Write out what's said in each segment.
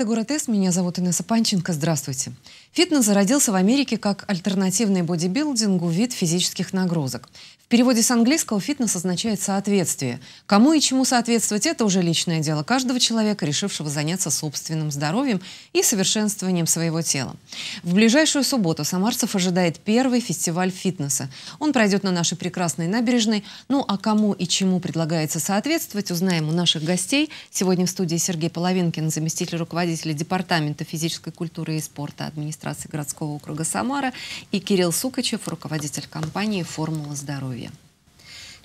Это «Город С», меня зовут Инесса Панченко, здравствуйте. Фитнес зародился в Америке как альтернативный бодибилдингу вид физических нагрузок. В переводе с английского «фитнес» означает «соответствие». Кому и чему соответствовать – это уже личное дело каждого человека, решившего заняться собственным здоровьем и совершенствованием своего тела. В ближайшую субботу самарцев ожидает первый фестиваль фитнеса. Он пройдет на нашей прекрасной набережной. Ну а кому и чему предлагается соответствовать, узнаем у наших гостей. Сегодня в студии Сергей Половинкин, заместитель руководителя Департамента физической культуры и спорта администрации городского округа Самара, и Кирилл Сукачев, руководитель компании «Формула здоровья».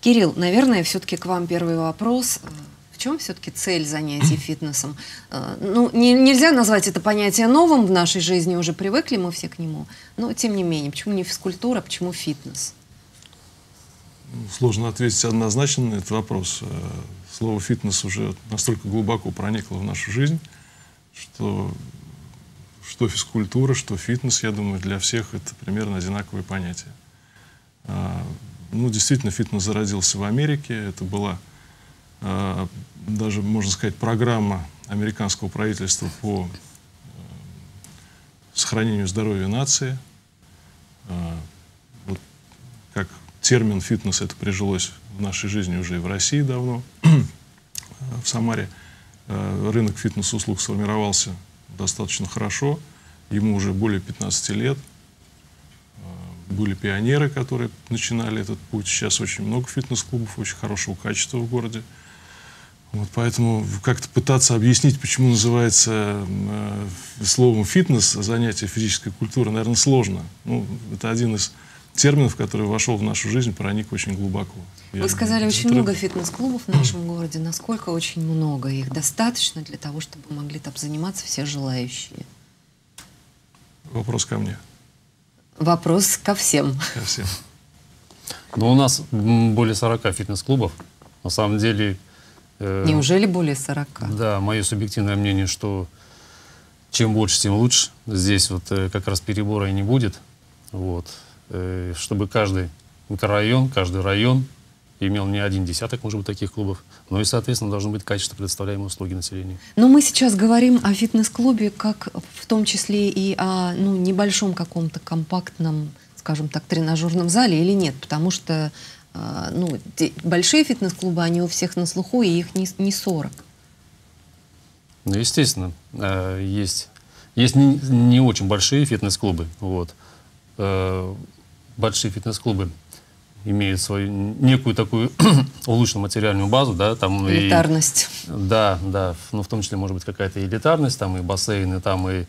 Кирилл, наверное, все-таки к вам первый вопрос. В чем все-таки цель занятий фитнесом? Э, ну, не, нельзя назвать это понятие новым в нашей жизни, уже привыкли мы все к нему. Но, тем не менее, почему не физкультура, почему фитнес? Сложно ответить однозначно на этот вопрос. Э, слово «фитнес» уже настолько глубоко проникло в нашу жизнь, что, что физкультура, что фитнес, я думаю, для всех это примерно одинаковые понятия. А, ну, действительно, фитнес зародился в Америке. Это была а, даже, можно сказать, программа американского правительства по э, сохранению здоровья нации. А, вот как термин фитнес это прижилось в нашей жизни уже и в России давно, в Самаре. Рынок фитнес-услуг сформировался достаточно хорошо. Ему уже более 15 лет. Э, были пионеры, которые начинали этот путь. Сейчас очень много фитнес-клубов очень хорошего качества в городе. Вот поэтому как-то пытаться объяснить, почему называется э, словом фитнес занятие физической культуры, наверное, сложно. Ну, это один из терминов, который вошел в нашу жизнь, проник очень глубоко. Вы Я сказали, очень много фитнес-клубов в нашем городе. Насколько очень много? Их достаточно для того, чтобы могли там заниматься все желающие? Вопрос ко мне. Вопрос ко всем. Ко всем. Ну, у нас более 40 фитнес-клубов. На самом деле... Э, Неужели более 40? Да, мое субъективное мнение, что чем больше, тем лучше. Здесь вот э, как раз перебора и не будет. Вот. Э, чтобы каждый микрорайон, каждый район имел не один десяток, может быть, таких клубов, но и, соответственно, должно быть качество предоставляемой услуги населению. Но мы сейчас говорим о фитнес-клубе как в том числе и о ну, небольшом каком-то компактном, скажем так, тренажерном зале или нет, потому что э, ну, большие фитнес-клубы, они у всех на слуху, и их не, не 40. Ну, естественно, э, есть, есть не, не очень большие фитнес-клубы, вот, большие фитнес-клубы имеют свою некую такую улучшенную материальную базу, да, там элитарность. И, да, да, ну в том числе может быть какая-то элитарность, там и бассейны, там и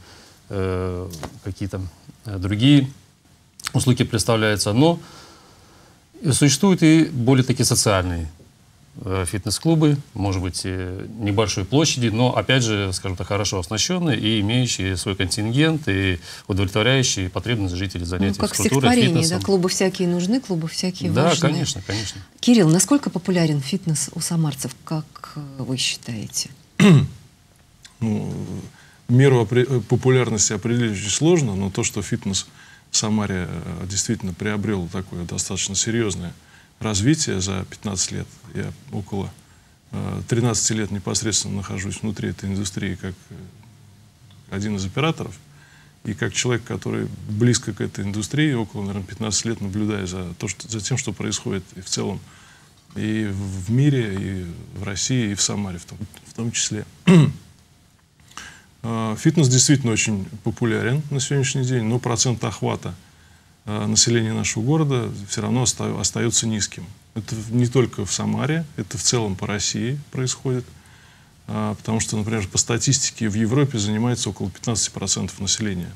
э, какие-то э, другие услуги представляются, но существуют и более такие социальные фитнес-клубы, может быть, э, небольшой площади, но, опять же, скажем так, хорошо оснащенные и имеющие свой контингент и удовлетворяющие потребности жителей занятий ну, как физкультурой, фитнесом. да, клубы всякие нужны, клубы всякие да, важные. Да, конечно, конечно. Кирилл, насколько популярен фитнес у самарцев, как вы считаете? ну, меру популярности определить очень сложно, но то, что фитнес в Самаре э, действительно приобрел такое достаточно серьезное развития за 15 лет. Я около 13 э, лет непосредственно нахожусь внутри этой индустрии как э, один из операторов. И как человек, который близко к этой индустрии, около, наверное, 15 лет наблюдая за, то, что, за тем, что происходит и в целом и в мире, и в России, и в Самаре в том, в том числе. Э, фитнес действительно очень популярен на сегодняшний день, но процент охвата – Э, населения нашего города все равно остается низким. Это не только в Самаре, это в целом по России происходит. А, потому что, например, по статистике в Европе занимается около 15% населения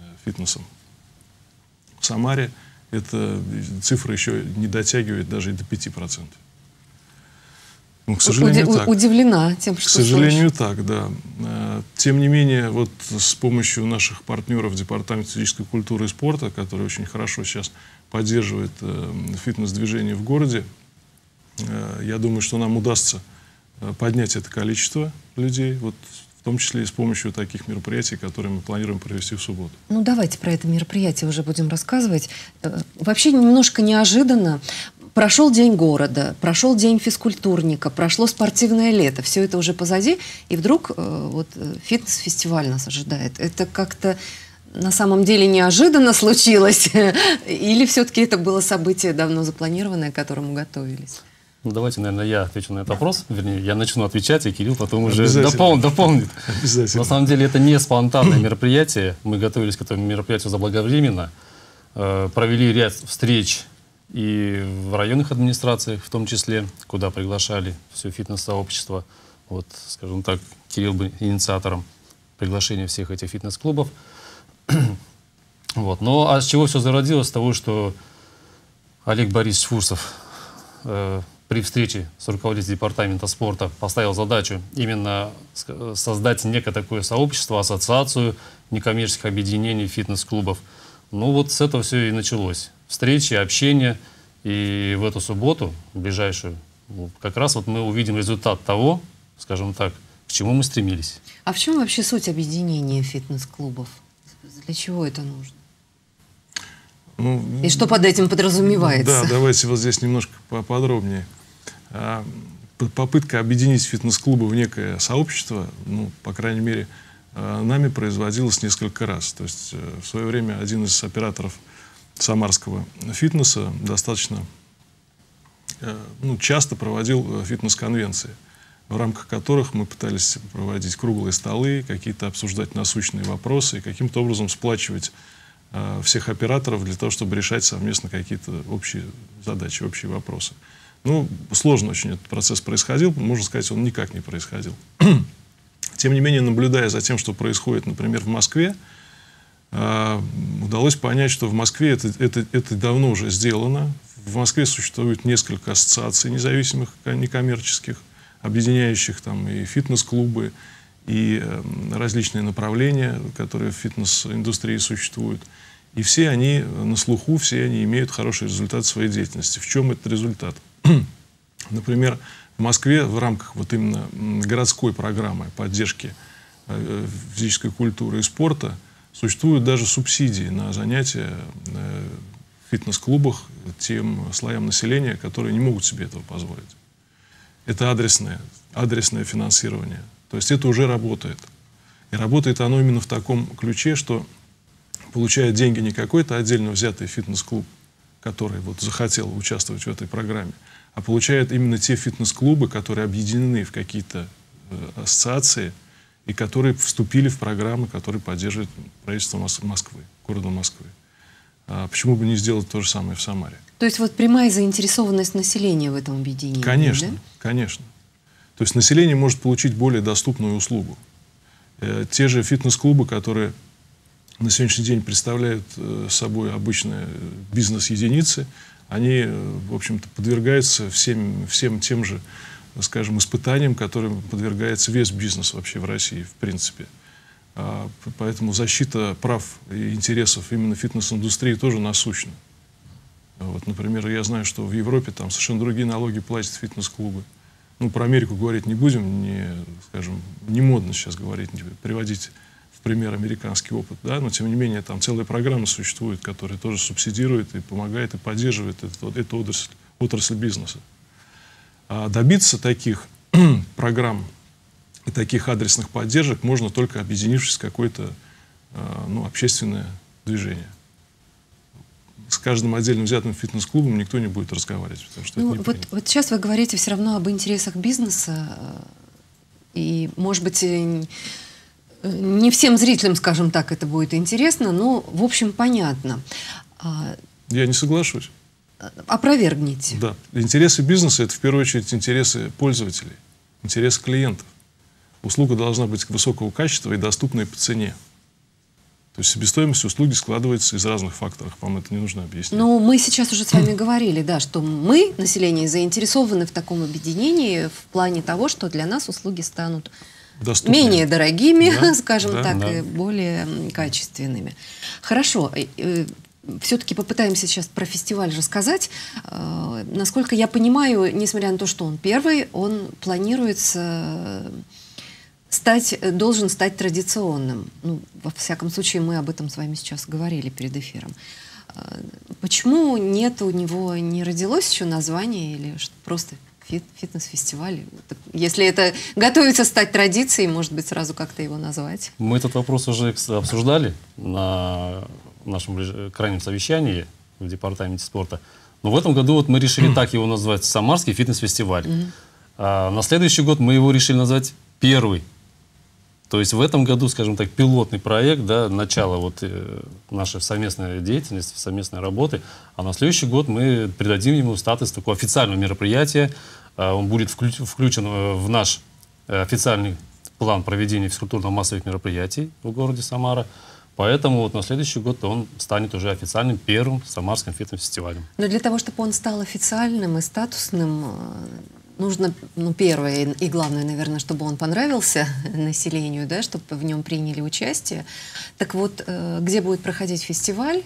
э, фитнесом. В Самаре эта цифра еще не дотягивает даже и до 5%. Ну, к сожалению, Уди- так. Удивлена тем, что К сожалению, слышишь. так, да. Э, тем не менее, вот с помощью наших партнеров Департамента физической культуры и спорта, который очень хорошо сейчас поддерживает э, фитнес-движение в городе, э, я думаю, что нам удастся поднять это количество людей, вот в том числе и с помощью таких мероприятий, которые мы планируем провести в субботу. Ну, давайте про это мероприятие уже будем рассказывать. Вообще немножко неожиданно прошел день города, прошел день физкультурника, прошло спортивное лето, все это уже позади, и вдруг э, вот э, фитнес-фестиваль нас ожидает. Это как-то на самом деле неожиданно случилось, или все-таки это было событие давно запланированное, к которому готовились? Ну, давайте, наверное, я отвечу на этот вопрос. Вернее, я начну отвечать, и Кирилл потом уже допол дополнит. На самом деле, это не спонтанное мероприятие. Мы готовились к этому мероприятию заблаговременно. Э, провели ряд встреч и в районных администрациях, в том числе, куда приглашали все фитнес-сообщество. Вот, скажем так, Кирилл был инициатором приглашения всех этих фитнес-клубов. вот. Но а с чего все зародилось? С того, что Олег Борисович Фурсов э, при встрече с руководителем департамента спорта поставил задачу именно создать некое такое сообщество, ассоциацию некоммерческих объединений фитнес-клубов. Ну вот с этого все и началось. Встречи, общение. И в эту субботу, ближайшую, как раз вот мы увидим результат того, скажем так, к чему мы стремились. А в чем вообще суть объединения фитнес-клубов? Для чего это нужно? Ну, и что под этим подразумевается? Да, давайте вот здесь немножко поподробнее. А, попытка объединить фитнес-клубы в некое сообщество, ну, по крайней мере, а, нами производилась несколько раз. То есть э, в свое время один из операторов самарского фитнеса достаточно э, ну, часто проводил э, фитнес-конвенции, в рамках которых мы пытались проводить круглые столы, какие-то обсуждать насущные вопросы и каким-то образом сплачивать всех операторов для того, чтобы решать совместно какие-то общие задачи, общие вопросы. Ну, сложно очень этот процесс происходил, можно сказать, он никак не происходил. Тем не менее, наблюдая за тем, что происходит, например, в Москве, удалось понять, что в Москве это, это, это давно уже сделано. В Москве существует несколько ассоциаций независимых, некоммерческих, объединяющих там и фитнес-клубы, и э, различные направления, которые в фитнес-индустрии существуют. И все они на слуху, все они имеют хороший результат своей деятельности. В чем этот результат? Например, в Москве в рамках вот именно городской программы поддержки э, физической культуры и спорта существуют даже субсидии на занятия э, в фитнес-клубах тем слоям населения, которые не могут себе этого позволить. Это адресное, адресное финансирование. То есть это уже работает. И работает оно именно в таком ключе, что получает деньги не какой-то отдельно взятый фитнес-клуб, который вот захотел участвовать в этой программе, а получают именно те фитнес-клубы, которые объединены в какие-то э, ассоциации и которые вступили в программы, которые поддерживает правительство Москвы, города Москвы. А почему бы не сделать то же самое в Самаре? То есть вот прямая заинтересованность населения в этом объединении? Конечно, да? конечно. То есть население может получить более доступную услугу. Э, те же фитнес-клубы, которые на сегодняшний день представляют э, собой обычные бизнес-единицы, они, э, в общем-то, подвергаются всем, всем тем же, скажем, испытаниям, которым подвергается весь бизнес вообще в России, в принципе. А, поэтому защита прав и интересов именно фитнес-индустрии тоже насущна. Вот, например, я знаю, что в Европе там совершенно другие налоги платят фитнес-клубы. Ну, про Америку говорить не будем, не, скажем, не модно сейчас говорить, приводить пример американский опыт, да, но тем не менее там целая программа существует, которая тоже субсидирует и помогает и поддерживает эту, эту отрасль, отрасль бизнеса. А добиться таких программ и таких адресных поддержек можно только объединившись в какое-то а, ну, общественное движение с каждым отдельно взятым фитнес-клубом никто не будет разговаривать. Потому что ну, это вот, вот сейчас вы говорите все равно об интересах бизнеса. И, может быть, не всем зрителям, скажем так, это будет интересно, но, в общем, понятно. А, Я не соглашусь. Опровергните. Да. Интересы бизнеса – это в первую очередь интересы пользователей, интересы клиентов. Услуга должна быть высокого качества и доступной по цене. То есть себестоимость услуги складывается из разных факторов. Вам это не нужно объяснять. Ну, мы сейчас уже с вами говорили, да, что мы, население, заинтересованы в таком объединении в плане того, что для нас услуги станут Доступнее. менее дорогими, да, скажем да, так, да. и более качественными. Хорошо. Э, э, Все-таки попытаемся сейчас про фестиваль рассказать. Э, насколько я понимаю, несмотря на то, что он первый, он планируется стать, должен стать традиционным. Ну, во всяком случае, мы об этом с вами сейчас говорили перед эфиром. А, почему нет у него, не родилось еще название или просто фит, фитнес-фестиваль? Если это готовится стать традицией, может быть, сразу как-то его назвать? Мы этот вопрос уже обсуждали на нашем крайнем совещании в департаменте спорта. Но в этом году вот мы решили так его назвать «Самарский фитнес-фестиваль». А на следующий год мы его решили назвать «Первый». То есть в этом году, скажем так, пилотный проект, да, начало вот э, нашей совместной деятельности, совместной работы, а на следующий год мы придадим ему статус такого официального мероприятия. Э, он будет включ, включен э, в наш э, официальный план проведения физкультурно-массовых мероприятий в городе Самара. Поэтому вот на следующий год он станет уже официальным первым самарским фитнес-фестивалем. Но для того, чтобы он стал официальным и статусным, э, нужно, ну, первое и главное, наверное, чтобы он понравился населению, да, чтобы в нем приняли участие. Так вот, э, где будет проходить фестиваль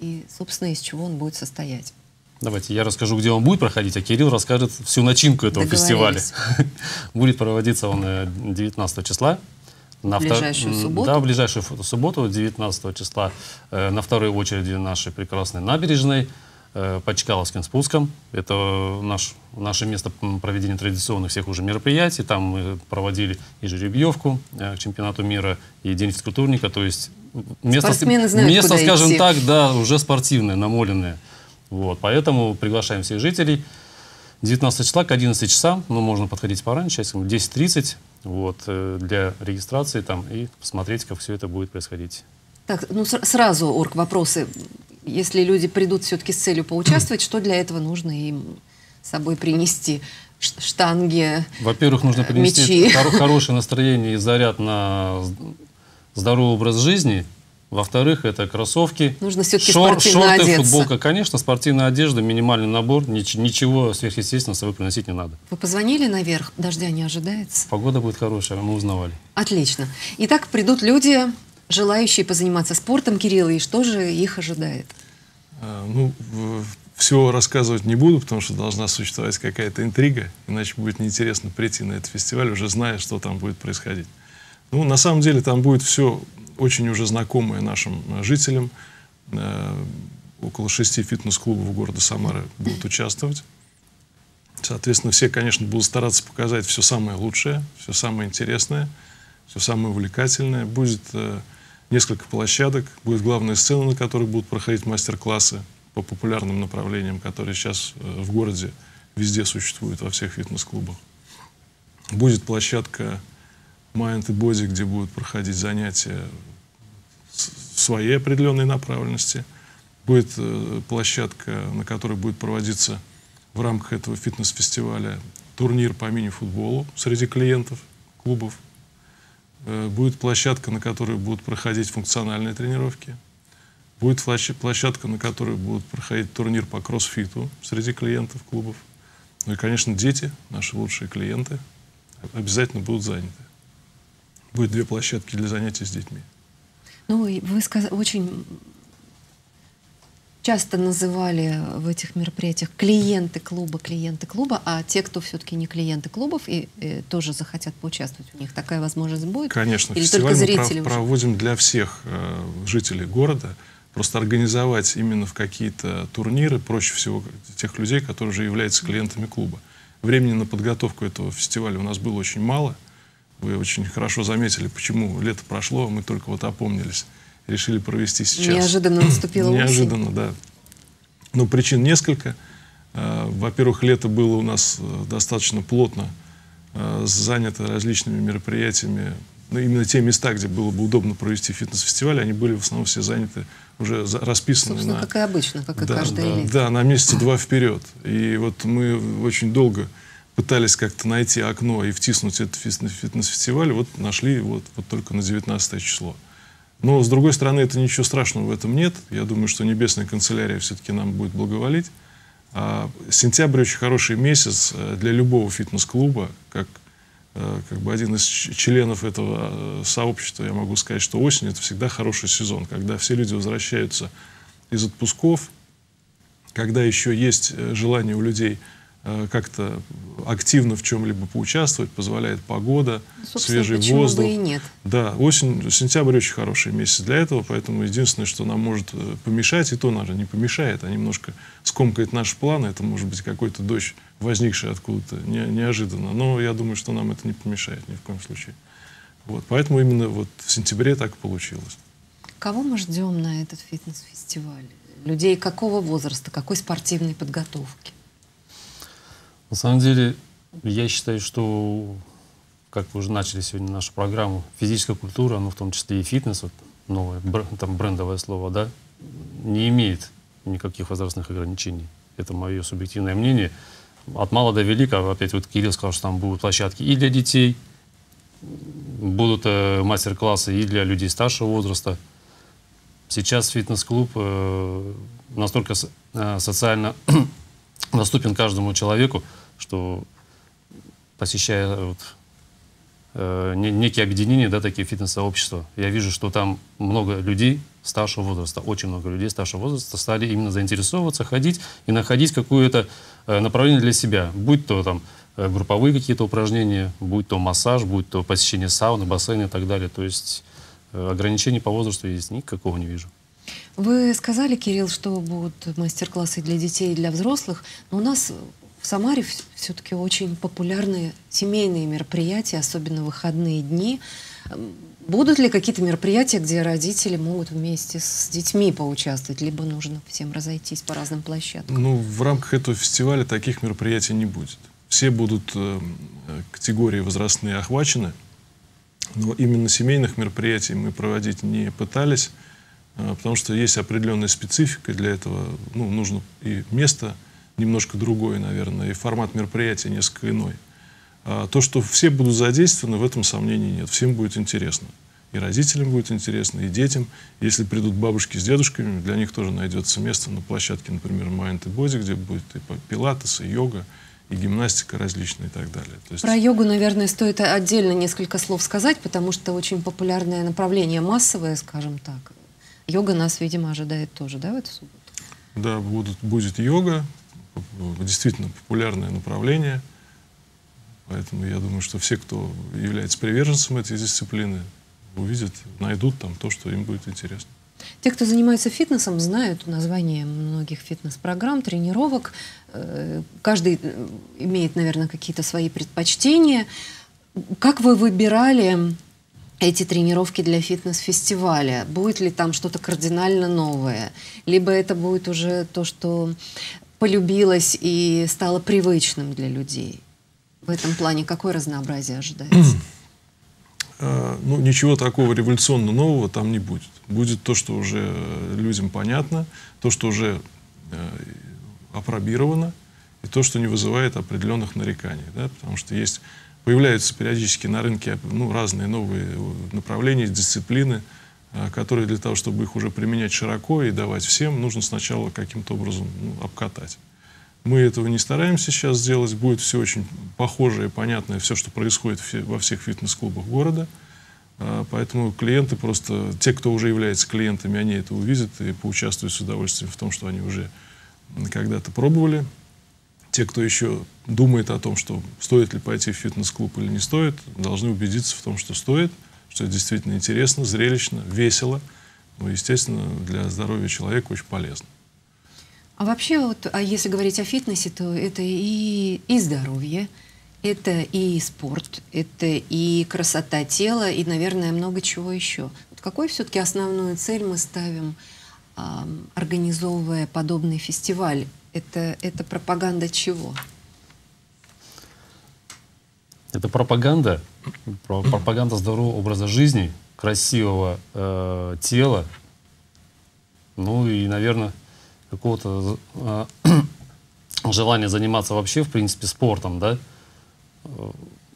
и, собственно, из чего он будет состоять? Давайте я расскажу, где он будет проходить, а Кирилл расскажет всю начинку этого фестиваля. Будет проводиться он 19 э, числа на в ближайшую субботу? Да, в ближайшую субботу, 19 числа, э, на второй очереди нашей прекрасной набережной по Чкаловским спускам. Это наш, наше место проведения традиционных всех уже мероприятий. Там мы проводили и жеребьевку э, к чемпионату мира, и День физкультурника. То есть место, знают, место скажем идти. так, да, уже спортивное, намоленное. Вот, поэтому приглашаем всех жителей. 19 числа к 11 часам, ну, можно подходить пораньше, 10.30 вот, э, для регистрации там и посмотреть, как все это будет происходить. Так, ну сразу, Орг, вопросы. Если люди придут все-таки с целью поучаствовать, что для этого нужно им с собой принести? Штанги, Во-первых, нужно принести мечи. хорошее настроение и заряд на здоровый образ жизни – во-вторых, это кроссовки, Нужно шор, шорты, одеться. футболка. Конечно, спортивная одежда, минимальный набор, ничего сверхъестественного с собой приносить не надо. Вы позвонили наверх, дождя не ожидается? Погода будет хорошая, мы узнавали. Отлично. Итак, придут люди, желающие позаниматься спортом, Кирилл, и что же их ожидает? А, ну, всего рассказывать не буду, потому что должна существовать какая-то интрига, иначе будет неинтересно прийти на этот фестиваль, уже зная, что там будет происходить. Ну, на самом деле там будет все очень уже знакомые нашим э, жителям. Э, около шести фитнес-клубов города Самары будут участвовать. Соответственно, все, конечно, будут стараться показать все самое лучшее, все самое интересное, все самое увлекательное. Будет э, несколько площадок, будет главная сцена, на которой будут проходить мастер-классы по популярным направлениям, которые сейчас э, в городе везде существуют, во всех фитнес-клубах. Будет площадка Mind и Body, где будут проходить занятия своей определенной направленности. Будет э, площадка, на которой будет проводиться в рамках этого фитнес-фестиваля турнир по мини-футболу среди клиентов клубов. Э, будет площадка, на которой будут проходить функциональные тренировки. Будет площадка, на которой будут проходить турнир по кроссфиту среди клиентов клубов. Ну и, конечно, дети, наши лучшие клиенты, обязательно будут заняты. Будет две площадки для занятий с детьми. Ну, вы сказ... очень часто называли в этих мероприятиях клиенты клуба, клиенты клуба, а те, кто все-таки не клиенты клубов и, и тоже захотят поучаствовать, у них такая возможность будет? Конечно, Или фестиваль только зрители мы проводим для всех э, жителей города. Просто организовать именно в какие-то турниры проще всего тех людей, которые уже являются клиентами клуба. Времени на подготовку этого фестиваля у нас было очень мало – вы очень хорошо заметили, почему лето прошло, мы только вот опомнились, решили провести сейчас. Неожиданно наступило Неожиданно, да. Но причин несколько. А, во-первых, лето было у нас э, достаточно плотно а, занято различными мероприятиями. Ну, именно те места, где было бы удобно провести фитнес-фестиваль, они были в основном все заняты, уже расписаны. Собственно, на, как и обычно, как и да, каждое да, лето. Да, на месяце два вперед. И вот мы очень долго пытались как-то найти окно и втиснуть этот фитнес-фестиваль, вот нашли вот, вот только на 19 число. Но, с другой стороны, это ничего страшного в этом нет. Я думаю, что Небесная канцелярия все-таки нам будет благоволить. А сентябрь очень хороший месяц э, для любого фитнес-клуба. Как, э, как бы один из членов этого э, сообщества, я могу сказать, что осень — это всегда хороший сезон, когда все люди возвращаются из отпусков, когда еще есть желание у людей как-то активно в чем-либо поучаствовать, позволяет погода, Собственно, свежий воздух. бы и нет. Да, осень, сентябрь очень хороший месяц для этого, поэтому единственное, что нам может э, помешать, и то же не помешает, а немножко скомкает наши планы, это может быть какой-то дождь, возникший откуда-то не- неожиданно. Но я думаю, что нам это не помешает ни в коем случае. Вот, поэтому именно вот в сентябре так получилось. Кого мы ждем на этот фитнес-фестиваль? Людей какого возраста, какой спортивной подготовки? На самом деле, я считаю, что, как вы уже начали сегодня нашу программу, физическая культура, ну, в том числе и фитнес, вот новое, там брендовое слово, да, не имеет никаких возрастных ограничений. Это мое субъективное мнение. От мала до велика, опять вот Кирилл сказал, что там будут площадки и для детей, будут э, мастер-классы и для людей старшего возраста. Сейчас фитнес-клуб э, настолько э, социально доступен каждому человеку, что посещая вот, э, не- некие объединения, да, такие фитнес-сообщества, я вижу, что там много людей старшего возраста, очень много людей старшего возраста стали именно заинтересовываться, ходить и находить какое-то э, направление для себя, будь то там э, групповые какие-то упражнения, будь то массаж, будь то посещение сауны, бассейна и так далее. То есть э, ограничений по возрасту здесь никакого не вижу. Вы сказали, Кирилл, что будут мастер-классы для детей и для взрослых, но у нас в Самаре все-таки очень популярные семейные мероприятия, особенно выходные дни. Будут ли какие-то мероприятия, где родители могут вместе с детьми поучаствовать, либо нужно всем разойтись по разным площадкам? Ну, в рамках этого фестиваля таких мероприятий не будет. Все будут э, категории возрастные охвачены, но именно семейных мероприятий мы проводить не пытались, э, потому что есть определенная специфика для этого. Ну, нужно и место немножко другое, наверное, и формат мероприятия несколько иной. А то, что все будут задействованы, в этом сомнений нет. Всем будет интересно. И родителям будет интересно, и детям. Если придут бабушки с дедушками, для них тоже найдется место на площадке, например, Mind и Body, где будет и пилатес, и йога, и гимнастика различная и так далее. То есть, Про йогу, наверное, стоит отдельно несколько слов сказать, потому что очень популярное направление, массовое, скажем так. Йога нас, видимо, ожидает тоже, да, в эту субботу? да, будут, будет йога, действительно популярное направление. Поэтому я думаю, что все, кто является приверженцем этой дисциплины, увидят, найдут там то, что им будет интересно. Те, кто занимается фитнесом, знают название многих фитнес-программ, тренировок. Э, Каждый э, имеет, наверное, какие-то свои предпочтения. Как вы выбирали эти тренировки для фитнес-фестиваля? Будет ли там что-то кардинально новое? Либо это будет уже то, что полюбилось и стало привычным для людей? В этом плане какое разнообразие ожидается? А, ну, ничего такого революционно нового там не будет. Будет то, что уже людям понятно, то, что уже э, апробировано, и то, что не вызывает определенных нареканий. Да? Потому что есть, появляются периодически на рынке ну, разные новые э, направления, дисциплины, которые для того, чтобы их уже применять широко и давать всем, нужно сначала каким-то образом ну, обкатать. Мы этого не стараемся сейчас сделать. Будет все очень похожее, понятное, все, что происходит во всех фитнес-клубах города. А, Поэтому клиенты просто, те, кто уже является клиентами, они это увидят и поучаствуют с удовольствием в том, что они уже когда-то пробовали. Те, кто еще думает о том, что стоит ли пойти в фитнес-клуб или не стоит, должны убедиться в том, что стоит, что это действительно интересно, зрелищно, весело. Ну, естественно, для здоровья человека очень полезно. А вообще, вот, а если говорить о фитнесе, то это и, и здоровье, это и спорт, это и красота тела, и, наверное, много чего еще. Вот какую все-таки основную цель мы ставим, ам, организовывая подобный фестиваль? Это, это пропаганда чего? Это пропаганда, про- пропаганда здорового образа жизни, красивого э, тела, ну и, наверное, какого-то э, желания заниматься вообще, в принципе, спортом, да. Э,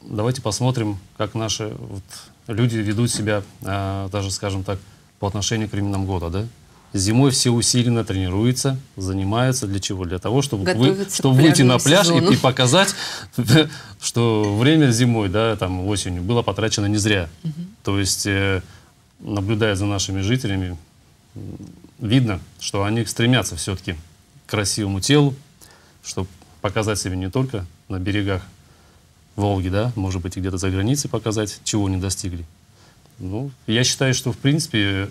Давайте посмотрим, как наши вот, люди ведут себя, э, даже, скажем так, по отношению к временам года, да. Зимой все усиленно тренируются, занимаются. Для чего? Для того, чтобы, вы, чтобы выйти на пляж и, и показать, что время зимой, да, там осенью было потрачено не зря. То есть, э, наблюдая за нашими жителями, видно, что они стремятся все-таки к красивому телу, чтобы показать себя не только на берегах Волги, да, может быть, и где-то за границей показать, чего не достигли. Ну, я считаю, что, в принципе,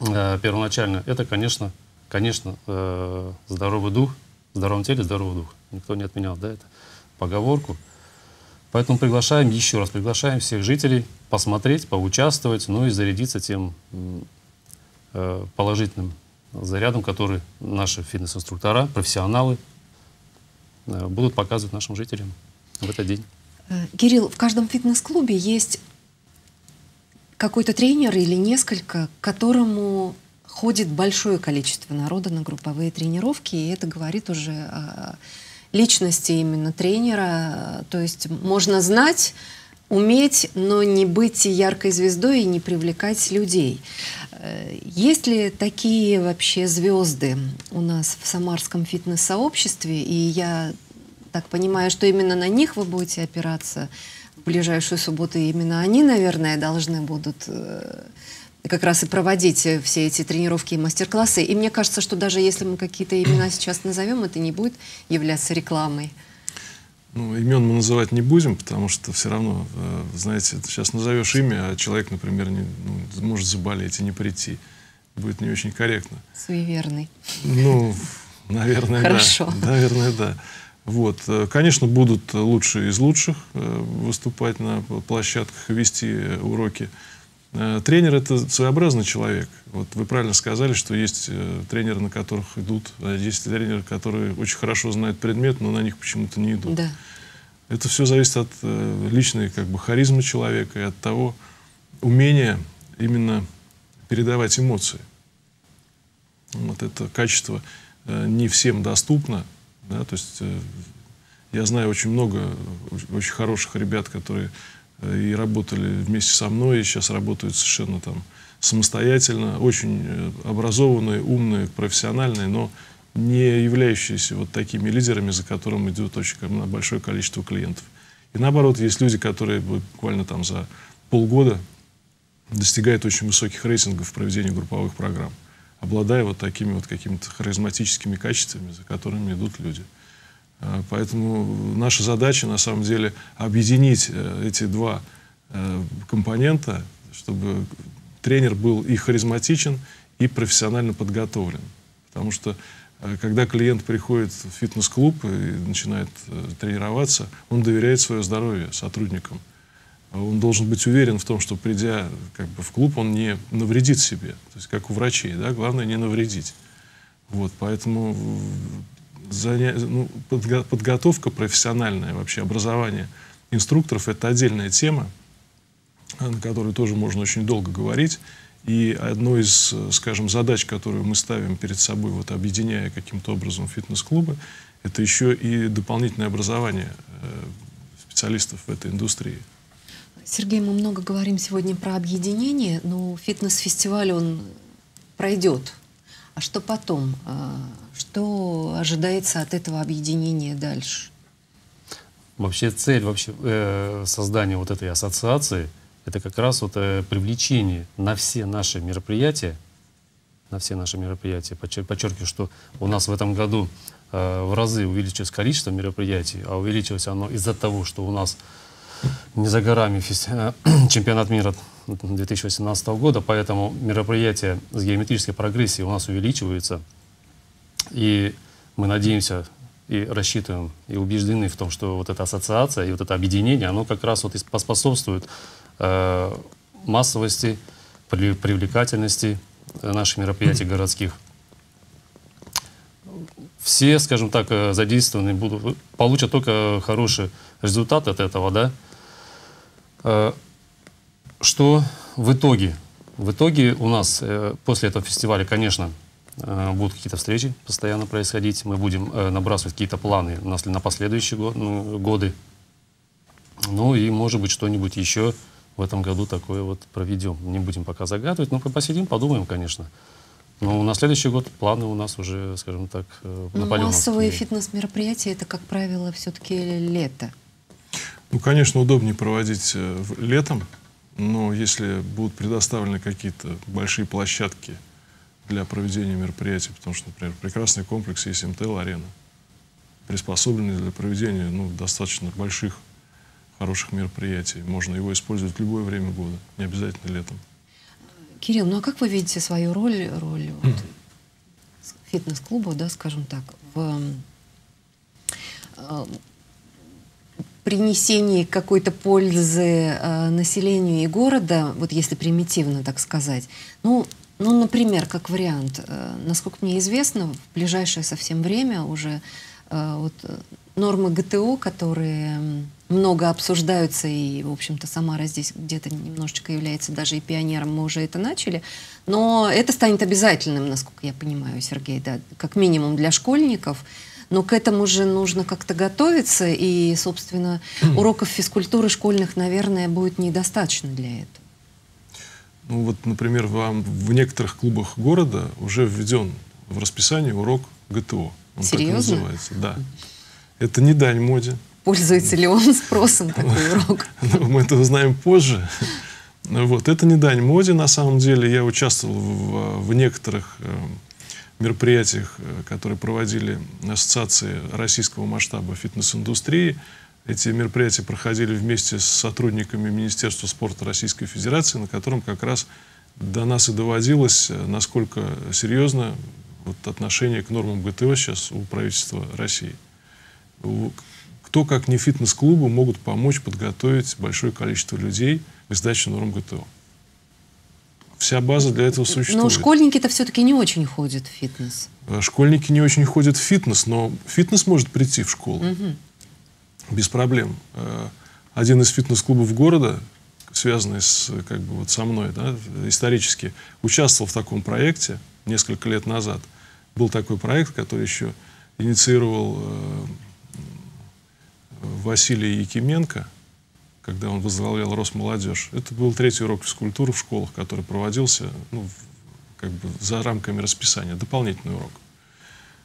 э, первоначально это, конечно, конечно, э, здоровый дух, здоровом теле здоровый дух. Никто не отменял, да, это поговорку. Поэтому приглашаем, еще раз приглашаем всех жителей посмотреть, поучаствовать, ну и зарядиться тем э, положительным зарядом, который наши фитнес-инструктора, профессионалы э, будут показывать нашим жителям в этот день. Э, Кирилл, в каждом фитнес-клубе есть какой-то тренер или несколько, к которому ходит большое количество народа на групповые тренировки, и это говорит уже о личности именно тренера. То есть можно знать, уметь, но не быть яркой звездой и не привлекать людей. Э, есть ли такие вообще звезды у нас в самарском фитнес-сообществе? И я так понимаю, что именно на них вы будете опираться ближайшую субботу. Именно они, наверное, должны будут э, как раз и проводить все эти тренировки и мастер-классы. И мне кажется, что даже если мы какие-то имена сейчас назовем, это не будет являться рекламой. Ну, имен мы называть не будем, потому что все равно, э, знаете, сейчас назовешь имя, а человек, например, не, ну, может заболеть и не прийти. Будет не очень корректно. Суеверный. Ну, наверное, Хорошо. да. Наверное, да. Вот. Э, конечно, будут лучшие из лучших э, выступать на площадках и вести уроки. Тренер – это своеобразный человек. Вот вы правильно сказали, что есть тренеры, на которых идут, а есть тренеры, которые очень хорошо знают предмет, но на них почему-то не идут. Да. Это все зависит от э, личной как бы, харизмы человека и от того умения именно передавать эмоции. Вот это качество э, не всем доступно. Да, то есть э, я знаю очень много очень, хороших ребят, которые э, и работали вместе со мной, и сейчас работают совершенно там самостоятельно, очень э, образованные, умные, профессиональные, но не являющиеся вот такими лидерами, за которым идет очень большое количество клиентов. И наоборот, есть люди, которые буквально там за полгода достигают очень высоких рейтингов в проведении групповых программ, обладая вот такими вот какими-то харизматическими качествами, за которыми идут люди. А, поэтому наша задача, на самом деле, объединить э, эти два э, компонента, чтобы тренер был и харизматичен, и профессионально подготовлен. Потому что Э, когда клиент приходит в фитнес-клуб и начинает тренироваться, он доверяет свое здоровье сотрудникам. А он должен быть уверен в том, что придя как бы, в клуб, он не навредит себе. То есть как у врачей, да, главное не навредить. Вот, поэтому заня... ну, подго... подготовка профессиональная, вообще образование инструкторов – это отдельная тема, на которую тоже можно очень долго говорить. И одной из, скажем, задач, которую мы ставим перед собой, вот объединяя каким-то образом фитнес-клубы, это еще и дополнительное образование э, специалистов в этой индустрии. Сергей, мы много говорим сегодня про объединение, но фитнес-фестиваль, он пройдет. А что потом? А что ожидается от этого объединения дальше? Вообще цель вообще, э, создания вот этой ассоциации – это как раз вот э, привлечение на все наши мероприятия, на все наши мероприятия. Подчеркиваю, что у нас в этом году э, в разы увеличилось количество мероприятий, а увеличилось оно из-за того, что у нас не за горами э, чемпионат мира 2018 года, поэтому мероприятия с геометрической прогрессией у нас увеличиваются. И мы надеемся и рассчитываем, и убеждены в том, что вот эта ассоциация и вот это объединение, оно как раз вот и поспособствует Э, массовости, привлекательности наших мероприятий городских. Все, скажем так, э, задействованные будут, получат только хороший результат от этого, да. Э, что в итоге? В итоге у нас после этого фестиваля, конечно, будут какие-то встречи постоянно происходить. Мы будем набрасывать какие-то планы на, последующие ну, годы. Ну и, может быть, что-нибудь еще в этом году такое вот проведем. Не будем пока загадывать, но посидим, подумаем, конечно. Но на следующий год планы у нас уже, скажем так, э, Но массовые фитнес-мероприятия это, как правило, все-таки лето. Ну, конечно, удобнее проводить э, летом, но если будут предоставлены какие-то большие площадки для проведения мероприятий, потому что, например, прекрасный комплекс есть МТЛ-арена. приспособленный для проведения ну, достаточно больших, хороших мероприятий. Можно его использовать в любое время года, не обязательно летом. Кирилл, ну а как вы видите свою роль, роль вот, фитнес-клуба, да, скажем так, в э, принесении какой-то пользы э, населению и города, вот если примитивно так сказать? Ну, ну, например, как вариант, э, насколько мне известно, в ближайшее совсем время уже э, вот, э, нормы ГТО, которые много обсуждаются, и, в общем-то, Самара здесь где-то немножечко является даже и пионером, мы уже это начали, но это станет обязательным, насколько я понимаю, Сергей, да, как минимум для школьников, но к этому же нужно как-то готовиться, и, собственно, уроков физкультуры школьных, наверное, будет недостаточно для этого. Ну вот, например, вам в некоторых клубах города уже введен в расписание урок ГТО. Он Серьезно? так называется. Да. Это не дань моде. Пользуется ли он спросом такой урок? Ну, мы это узнаем позже. Вот. Это не дань моде, на самом деле. Я участвовал в, в некоторых э, мероприятиях, э, которые проводили ассоциации российского масштаба фитнес-индустрии. Эти мероприятия проходили вместе с сотрудниками Министерства спорта Российской Федерации, на котором как раз до нас и доводилось, э, насколько серьезно вот отношение к нормам ГТО сейчас у правительства России. Кто, как не фитнес-клубы, могут помочь подготовить большое количество людей к сдаче норм ГТО. Вся база для этого существует. Но школьники-то все-таки не очень ходят в фитнес. Э, школьники не очень ходят в фитнес, но фитнес может прийти в школу. Угу без проблем. Э, один из фитнес-клубов города, связанный с, как бы вот со мной, да, исторически, участвовал в таком проекте несколько лет назад. Был такой проект, который еще инициировал э, Василий Якименко, когда он возглавлял Росмолодежь. Это был третий урок физкультуры в школах, который проводился ну, как бы за рамками расписания, дополнительный урок.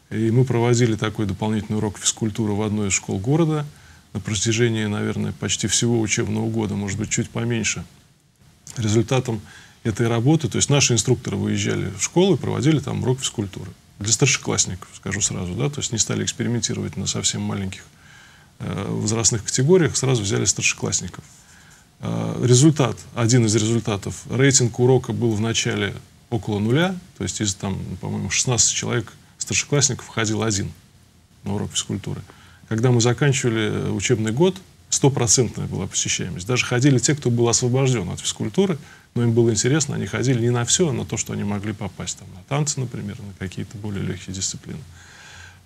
И мы проводили такой дополнительный урок физкультуры в одной из школ города – на протяжении, наверное, почти всего учебного года, может быть, чуть поменьше. Результатом этой работы, то есть наши инструкторы выезжали в школу и проводили там урок физкультуры. Для старшеклассников, скажу сразу, да, то есть не стали экспериментировать на совсем маленьких возрастных категориях, сразу взяли старшеклассников. Э, результат, один из результатов, рейтинг урока был в начале около нуля, то есть из там, по-моему, 16 человек старшеклассников входил один на урок физкультуры. Когда мы заканчивали э, учебный год, стопроцентная была посещаемость. Даже ходили те, кто был освобожден от физкультуры, но им было интересно, они ходили не на все, а на то, что они могли попасть. Там, на танцы, например, на какие-то более легкие дисциплины.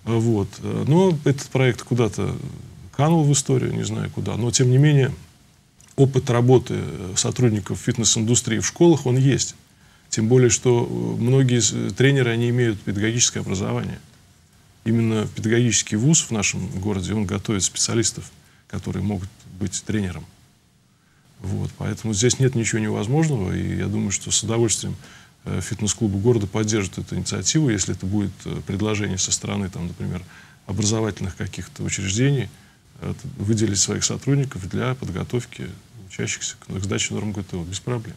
Вот. Но этот проект куда-то канул в историю, не знаю куда. Но, тем не менее, опыт работы э, сотрудников фитнес-индустрии в школах, он есть. Тем более, что э, многие тренеры, они имеют педагогическое образование именно педагогический вуз в нашем городе, он готовит специалистов, которые могут быть тренером. Вот, поэтому здесь нет ничего невозможного, и я думаю, что с удовольствием э, фитнес-клубы города поддержат эту инициативу, если это будет э, предложение со стороны, там, например, образовательных каких-то учреждений, э, выделить своих сотрудников для подготовки учащихся к сдаче норм ГТО без проблем.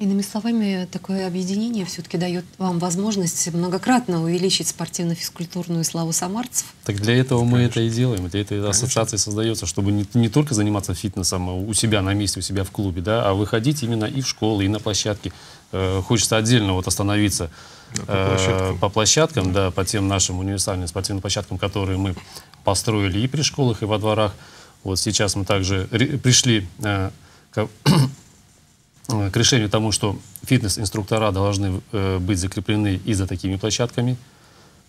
Иными словами, такое объединение все-таки дает вам возможность многократно увеличить спортивно-физкультурную славу самарцев. Так для этого Конечно. мы это и делаем. Для этой ассоциации создается, чтобы не, не только заниматься фитнесом у себя на месте, у себя в клубе, да, а выходить именно и в школы, и на площадке. Э, хочется отдельно вот остановиться да, по э, площадкам, по, площадкам да. да, по тем нашим универсальным спортивным площадкам, которые мы построили и при школах, и во дворах. Вот сейчас мы также пришли э, к решению тому, что фитнес-инструктора должны э, быть закреплены и за такими площадками,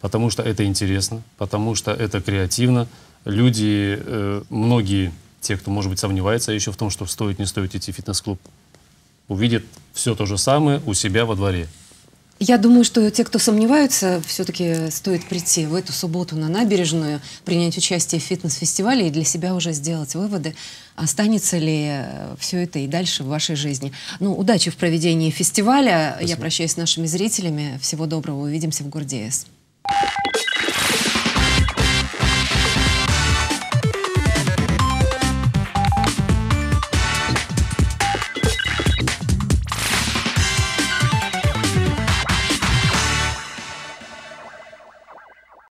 потому что это интересно, потому что это креативно. Люди, э, многие, те, кто, может быть, сомневается еще в том, что стоит, не стоит идти в фитнес-клуб, увидят все то же самое у себя во дворе. Я думаю, что те, кто сомневаются, все-таки стоит прийти в эту субботу на набережную, принять участие в фитнес-фестивале и для себя уже сделать выводы, останется ли э, все это и дальше в вашей жизни. Ну, удачи в проведении фестиваля. Спасибо. Я прощаюсь с нашими зрителями. Всего доброго. Увидимся в городе С.